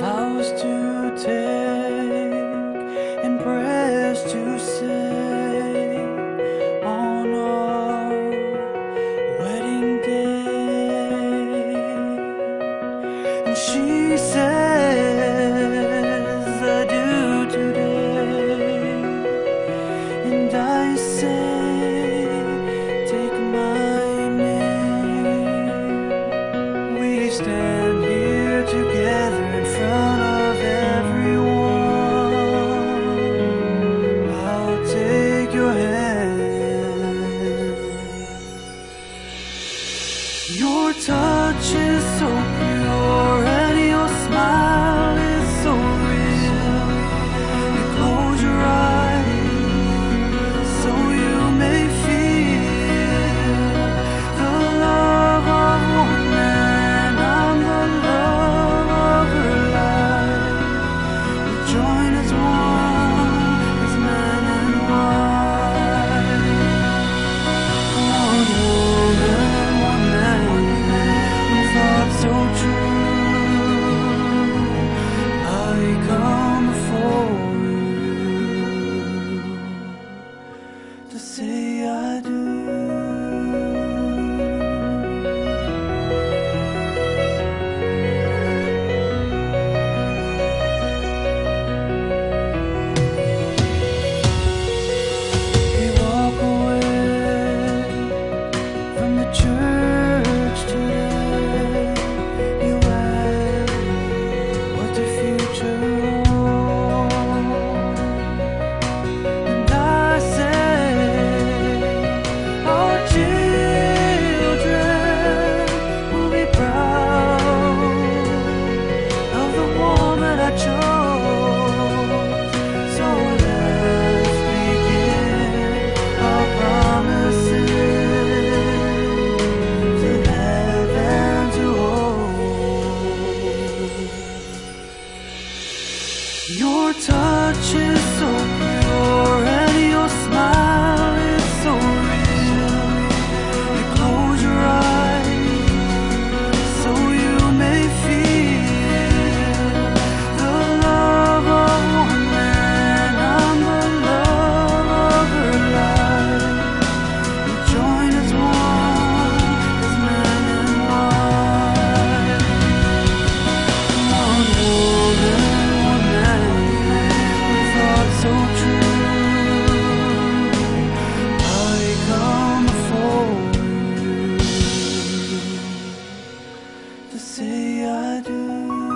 vows to take and prayers to say on our wedding day. And she says, I do today, and I. Tr Say I do.